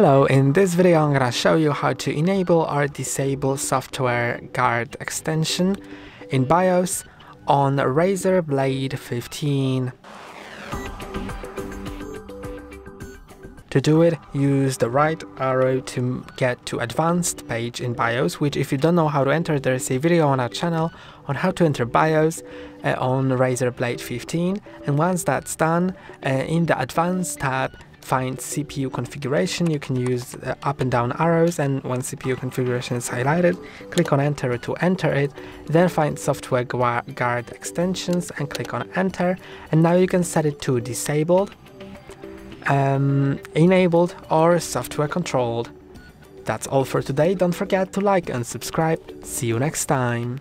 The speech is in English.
Hello, in this video I'm gonna show you how to enable or disable software guard extension in BIOS on Razer Blade 15. To do it, use the right arrow to get to advanced page in BIOS, which if you don't know how to enter, there is a video on our channel on how to enter BIOS uh, on Razer Blade 15. And once that's done, uh, in the advanced tab, find CPU configuration, you can use up and down arrows and when CPU configuration is highlighted, click on enter to enter it, then find software guard extensions and click on enter and now you can set it to disabled, um, enabled or software controlled. That's all for today, don't forget to like and subscribe, see you next time.